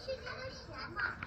是这个咸吗？